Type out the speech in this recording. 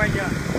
Azerbaijão.